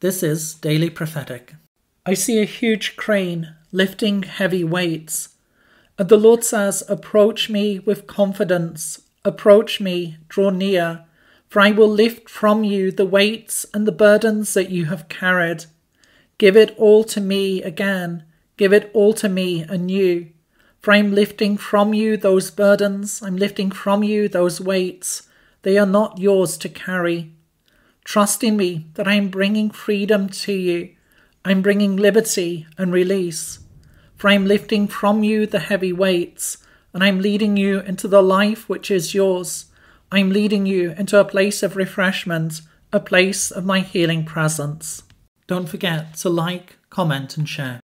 This is Daily Prophetic. I see a huge crane lifting heavy weights. And the Lord says, Approach me with confidence. Approach me, draw near, for I will lift from you the weights and the burdens that you have carried. Give it all to me again. Give it all to me anew. For I am lifting from you those burdens. I'm lifting from you those weights. They are not yours to carry. Trust in me that I am bringing freedom to you. I'm bringing liberty and release. For I am lifting from you the heavy weights, and I'm leading you into the life which is yours. I'm leading you into a place of refreshment, a place of my healing presence. Don't forget to like, comment, and share.